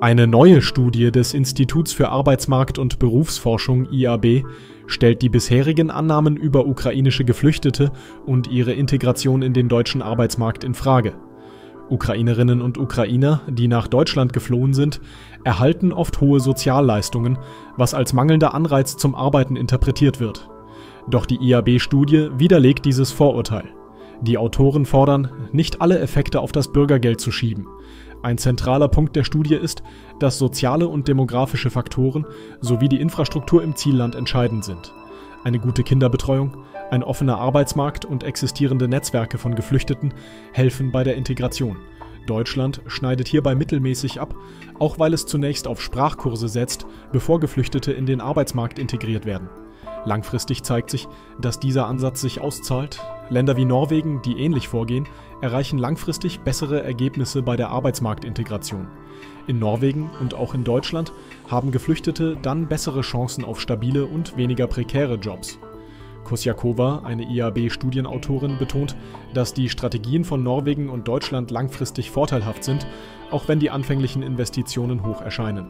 Eine neue Studie des Instituts für Arbeitsmarkt und Berufsforschung IAB stellt die bisherigen Annahmen über ukrainische Geflüchtete und ihre Integration in den deutschen Arbeitsmarkt in Frage. Ukrainerinnen und Ukrainer, die nach Deutschland geflohen sind, erhalten oft hohe Sozialleistungen, was als mangelnder Anreiz zum Arbeiten interpretiert wird. Doch die IAB-Studie widerlegt dieses Vorurteil. Die Autoren fordern, nicht alle Effekte auf das Bürgergeld zu schieben. Ein zentraler Punkt der Studie ist, dass soziale und demografische Faktoren sowie die Infrastruktur im Zielland entscheidend sind. Eine gute Kinderbetreuung, ein offener Arbeitsmarkt und existierende Netzwerke von Geflüchteten helfen bei der Integration. Deutschland schneidet hierbei mittelmäßig ab, auch weil es zunächst auf Sprachkurse setzt, bevor Geflüchtete in den Arbeitsmarkt integriert werden. Langfristig zeigt sich, dass dieser Ansatz sich auszahlt. Länder wie Norwegen, die ähnlich vorgehen, erreichen langfristig bessere Ergebnisse bei der Arbeitsmarktintegration. In Norwegen und auch in Deutschland haben Geflüchtete dann bessere Chancen auf stabile und weniger prekäre Jobs. Kosjakova, eine IAB-Studienautorin, betont, dass die Strategien von Norwegen und Deutschland langfristig vorteilhaft sind, auch wenn die anfänglichen Investitionen hoch erscheinen.